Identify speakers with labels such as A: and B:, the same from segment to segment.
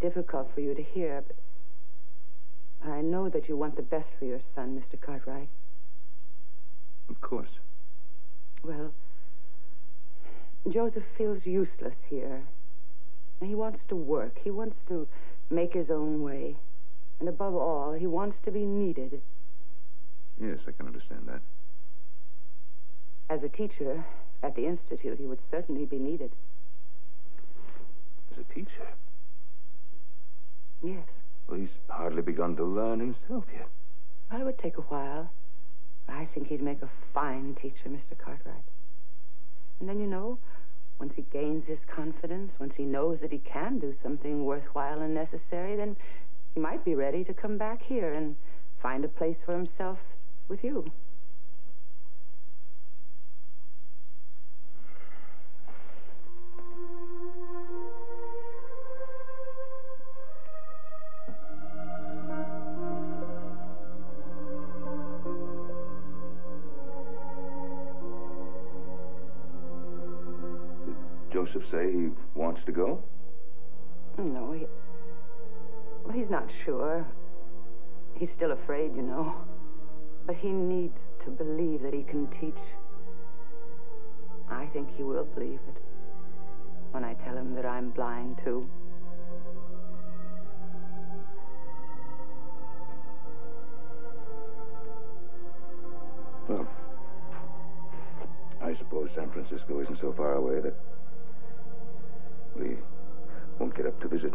A: difficult for you to hear, but I know that you want the best for your son, Mr. Cartwright.
B: Of course.
A: Well, Joseph feels useless here. He wants to work. He wants to make his own way. And above all, he wants to be needed.
B: Yes, I can understand that.
A: As a teacher at the Institute, he would certainly be needed.
B: As a teacher?
A: Yes.
B: Well, he's hardly begun to learn himself yet.
A: Well, it would take a while. I think he'd make a fine teacher, Mr. Cartwright. And then, you know, once he gains his confidence, once he knows that he can do something worthwhile and necessary, then he might be ready to come back here and find a place for himself with you.
B: Joseph say he wants to go?
A: No, he... Well, he's not sure. He's still afraid, you know. But he needs to believe that he can teach. I think he will believe it when I tell him that I'm blind, too.
B: Well, I suppose San Francisco isn't so far away that won't get up to visit.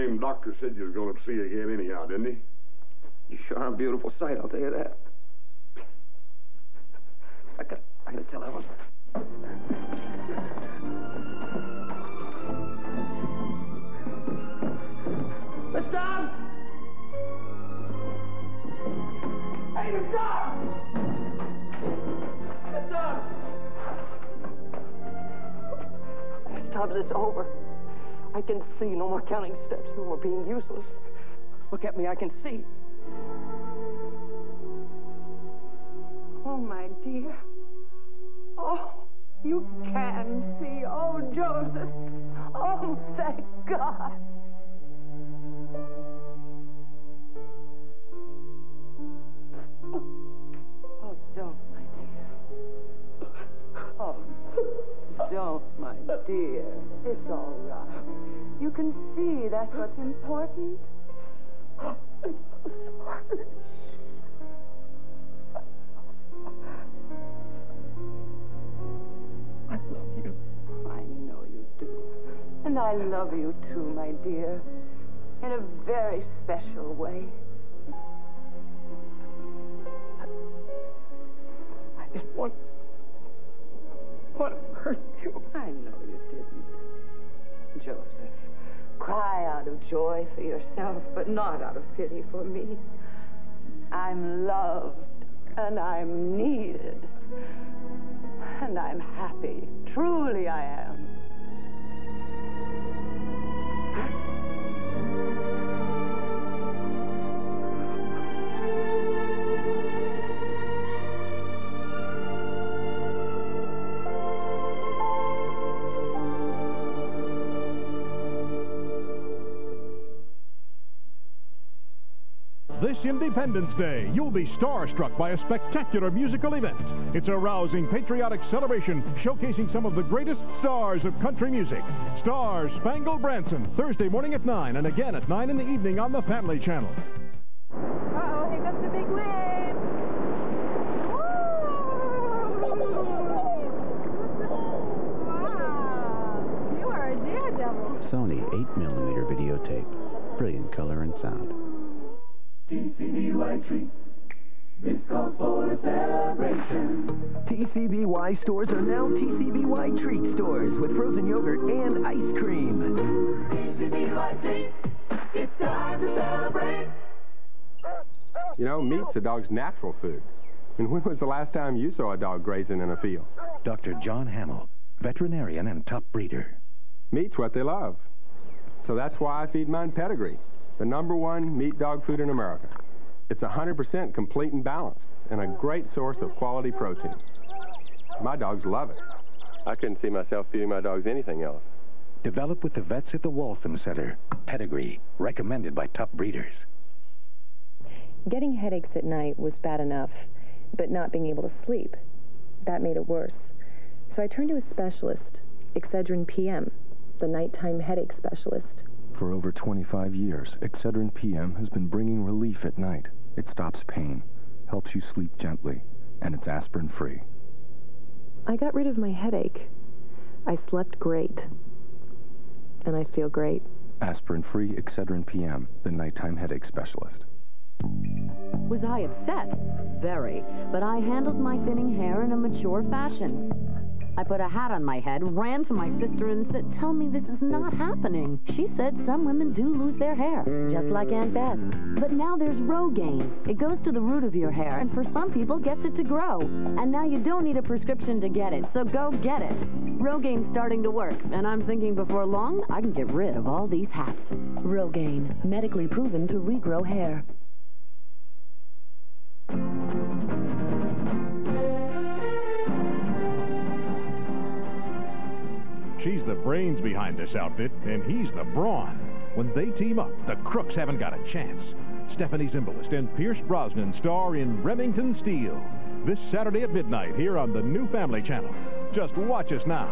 C: Blame doctor said you was going to see again anyhow, didn't he?
B: You sure are a beautiful sight, I'll tell you that. I got, I gotta tell Ellen. Miss Dobbs! Hey, Miss Dobbs! Miss Dobbs!
D: Miss Tubbs, it's over. I can see. No more counting steps. No more being useless. Look at me. I can see.
A: Oh, my dear. Oh, you can see. Oh, Joseph. Oh, thank God. Dear. It's all right. You can see that's what's important.
D: I love you.
A: I know you do. And I love you too, my dear. In a very special way.
D: I didn't want, want to hurt you.
A: I know you didn't. Joseph, cry out of joy for yourself, but not out of pity for me. I'm loved, and I'm needed,
E: This Independence Day, you'll be starstruck by a spectacular musical event. It's a rousing, patriotic celebration showcasing some of the greatest stars of country music. Stars Spangled Branson, Thursday morning at 9 and again at 9 in the evening on the Family Channel.
A: Uh-oh, here comes the big wave.
F: Wow, you are a daredevil.
G: Sony 8mm videotape. Brilliant color and sound.
H: TCBY treat. This calls for a celebration.
I: TCBY stores are now TCBY treat stores with frozen yogurt and ice cream.
H: TCBY treats. It's time to celebrate.
J: You know, meat's a dog's natural food. And when was the last time you saw a dog grazing in a field?
K: Dr. John Hamill, veterinarian and top breeder.
J: Meat's what they love. So that's why I feed mine Pedigree, the number one meat dog food in America. It's 100% complete and balanced, and a great source of quality protein. My dogs love it. I couldn't see myself feeding my dogs anything else.
K: Developed with the vets at the Waltham Center. Pedigree, recommended by top breeders.
L: Getting headaches at night was bad enough, but not being able to sleep, that made it worse. So I turned to a specialist, Excedrin PM, the nighttime headache specialist.
M: For over 25 years, Excedrin PM has been bringing relief at night. It stops pain, helps you sleep gently, and it's aspirin-free.
L: I got rid of my headache. I slept great. And I feel great.
M: Aspirin-free Excedrin PM, the nighttime headache specialist.
N: Was I upset? Very. But I handled my thinning hair in a mature fashion. I put a hat on my head, ran to my sister and said, tell me this is not happening. She said some women do lose their hair, just like Aunt Beth. But now there's Rogaine. It goes to the root of your hair and for some people gets it to grow. And now you don't need a prescription to get it, so go get it. Rogaine's starting to work, and I'm thinking before long I can get rid of all these hats. Rogaine, medically proven to regrow hair.
E: She's the brains behind this outfit, and he's the brawn. When they team up, the crooks haven't got a chance. Stephanie Zimbalist and Pierce Brosnan star in Remington Steele. This Saturday at midnight here on the new Family Channel. Just watch us now.